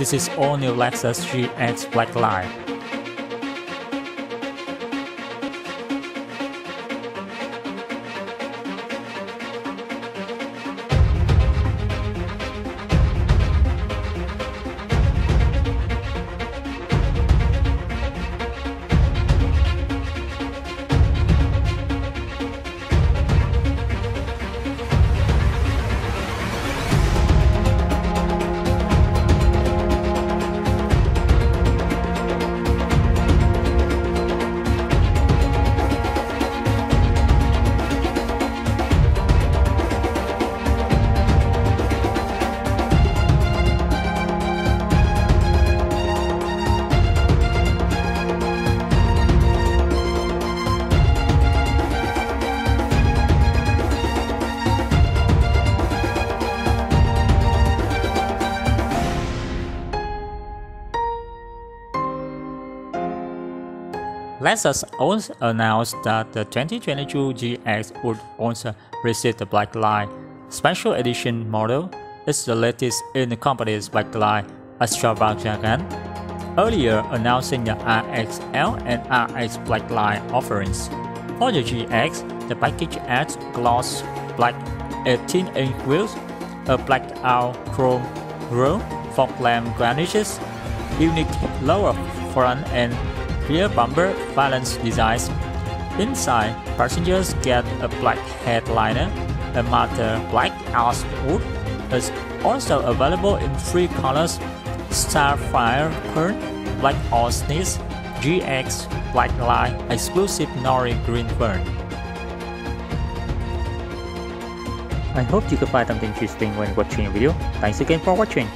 This is all new Lexus GX Blackline. Lexus also announced that the 2022 GX would also receive the Black Line Special Edition model. It's the latest in the company's Black Line extravaganza, earlier announcing the RXL and RX Black Line offerings. For the GX, the package adds gloss black 18-inch wheels, a blacked out chrome grille, fog lamp garnishes, unique lower front and rear bumper balance designs. Inside, passengers get a black headliner, a matte black wood is also available in three colors Starfire Pearl, Black Onyx, GX Black Line, exclusive Nori Green Fern. I hope you could find something interesting when watching the video. Thanks again for watching.